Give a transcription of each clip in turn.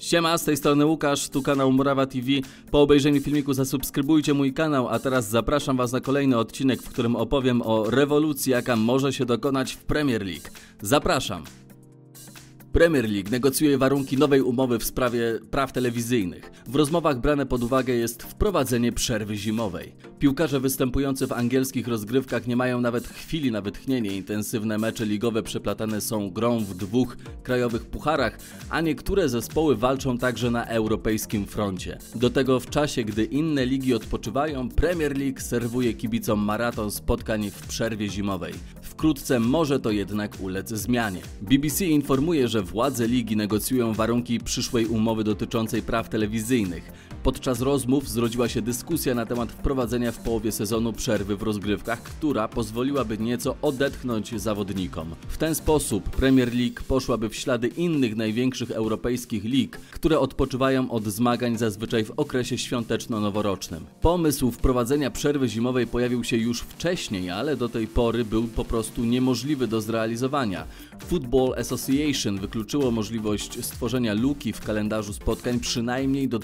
Siema, z tej strony Łukasz, tu kanał Murawa TV. Po obejrzeniu filmiku zasubskrybujcie mój kanał, a teraz zapraszam Was na kolejny odcinek, w którym opowiem o rewolucji, jaka może się dokonać w Premier League. Zapraszam! Premier League negocjuje warunki nowej umowy w sprawie praw telewizyjnych. W rozmowach brane pod uwagę jest wprowadzenie przerwy zimowej. Piłkarze występujący w angielskich rozgrywkach nie mają nawet chwili na wytchnienie. Intensywne mecze ligowe przeplatane są grą w dwóch krajowych pucharach, a niektóre zespoły walczą także na europejskim froncie. Do tego w czasie, gdy inne ligi odpoczywają, Premier League serwuje kibicom maraton spotkań w przerwie zimowej. Wkrótce może to jednak ulec zmianie. BBC informuje, że władze ligi negocjują warunki przyszłej umowy dotyczącej praw telewizyjnych. Podczas rozmów zrodziła się dyskusja na temat wprowadzenia w połowie sezonu przerwy w rozgrywkach, która pozwoliłaby nieco odetchnąć zawodnikom. W ten sposób Premier League poszłaby w ślady innych największych europejskich lig, które odpoczywają od zmagań zazwyczaj w okresie świąteczno-noworocznym. Pomysł wprowadzenia przerwy zimowej pojawił się już wcześniej, ale do tej pory był po prostu niemożliwy do zrealizowania. Football Association wykluczyło możliwość stworzenia luki w kalendarzu spotkań przynajmniej do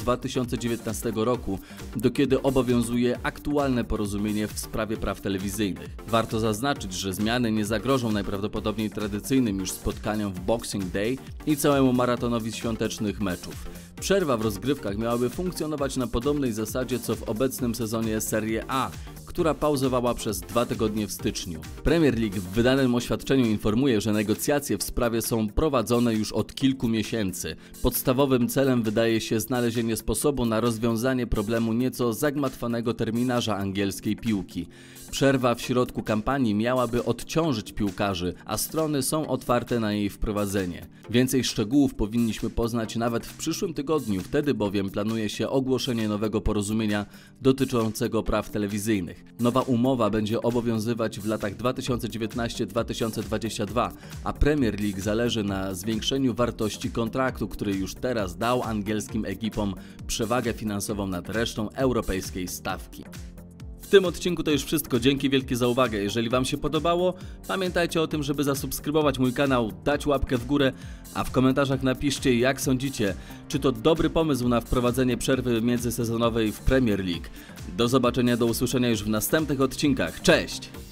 2019 roku, do kiedy obowiązuje aktualne porozumienie w sprawie praw telewizyjnych. Warto zaznaczyć, że zmiany nie zagrożą najprawdopodobniej tradycyjnym już spotkaniom w Boxing Day i całemu maratonowi świątecznych meczów. Przerwa w rozgrywkach miałaby funkcjonować na podobnej zasadzie co w obecnym sezonie Serie A, która pauzowała przez dwa tygodnie w styczniu. Premier League w wydanym oświadczeniu informuje, że negocjacje w sprawie są prowadzone już od kilku miesięcy. Podstawowym celem wydaje się znalezienie sposobu na rozwiązanie problemu nieco zagmatwanego terminarza angielskiej piłki. Przerwa w środku kampanii miałaby odciążyć piłkarzy, a strony są otwarte na jej wprowadzenie. Więcej szczegółów powinniśmy poznać nawet w przyszłym tygodniu, wtedy bowiem planuje się ogłoszenie nowego porozumienia dotyczącego praw telewizyjnych. Nowa umowa będzie obowiązywać w latach 2019-2022, a Premier League zależy na zwiększeniu wartości kontraktu, który już teraz dał angielskim ekipom przewagę finansową nad resztą europejskiej stawki. W tym odcinku to już wszystko. Dzięki wielkie za uwagę. Jeżeli Wam się podobało, pamiętajcie o tym, żeby zasubskrybować mój kanał, dać łapkę w górę, a w komentarzach napiszcie, jak sądzicie, czy to dobry pomysł na wprowadzenie przerwy międzysezonowej w Premier League. Do zobaczenia, do usłyszenia już w następnych odcinkach. Cześć!